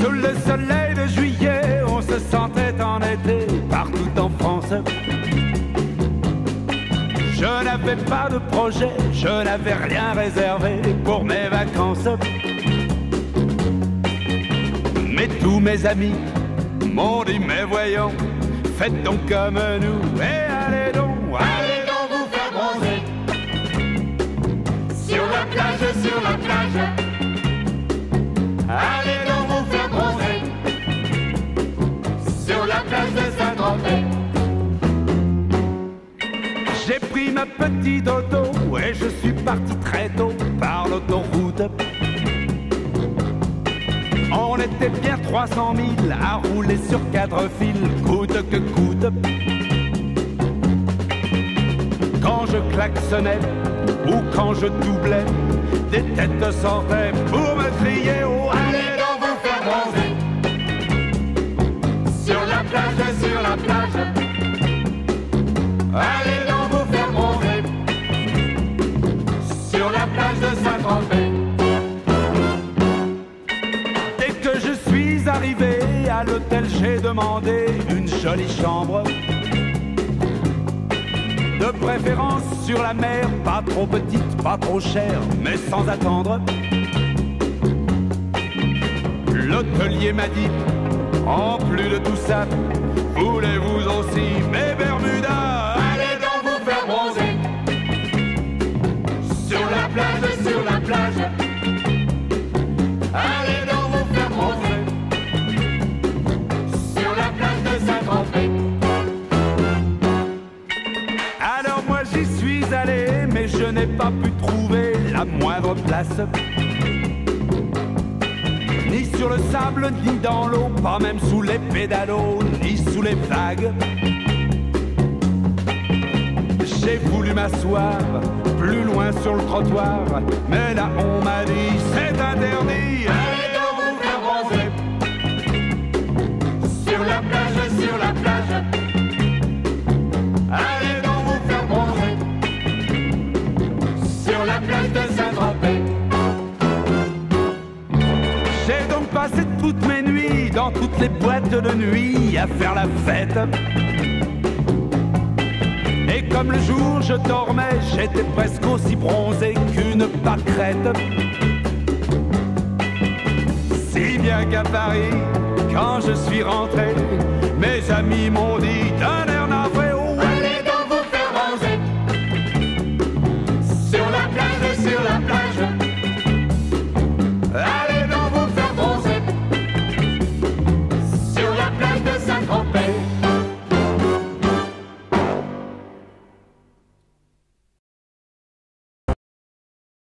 Sous le soleil de juillet, on se sentait en été partout en France. Je n'avais pas de projet, je n'avais rien réservé pour mes vacances. Mais tous mes amis m'ont dit mais voyons, faites donc comme nous et allez donc, allez donc vous faire bronzer. Sur la plage, sur la plage. J'ai pris ma petite auto et je suis parti très tôt par l'autoroute. On était bien 300 000 à rouler sur quatre fils, coûte que coûte. Quand je klaxonnais ou quand je doublais, des têtes sortaient pour me crier oh, Allez donc vous faire bronzer. Sur la plage, sur la plage, allez l'hôtel, j'ai demandé une jolie chambre. De préférence sur la mer, pas trop petite, pas trop chère, mais sans attendre. L'hôtelier m'a dit, en plus de tout ça, voulez-vous pas pu trouver la moindre place. Ni sur le sable, ni dans l'eau, pas même sous les pédalos, ni sous les vagues. J'ai voulu m'asseoir plus loin sur le trottoir, mais là on m'a dit c'est interdit. Toutes mes nuits dans toutes les boîtes de nuit à faire la fête. Et comme le jour je dormais, j'étais presque aussi bronzé qu'une pâquerette. Si bien qu'à Paris, quand je suis rentré, mes amis m'ont dit